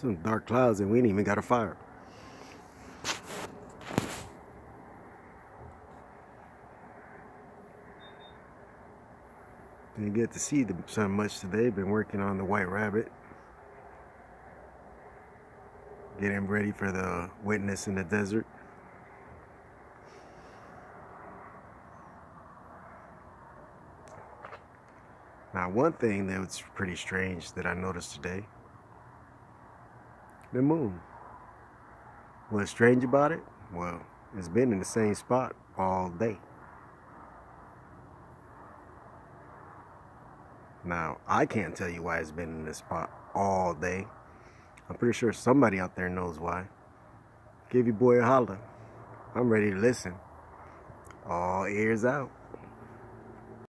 Some dark clouds and we ain't even got a fire. Didn't get to see the sun much today. Been working on the white rabbit. Getting ready for the witness in the desert. Now, one thing that was pretty strange that I noticed today the moon. What's strange about it? Well, it's been in the same spot all day. Now, I can't tell you why it's been in this spot all day. I'm pretty sure somebody out there knows why. Give your boy a holler. I'm ready to listen. All ears out.